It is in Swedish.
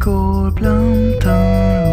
går bland tand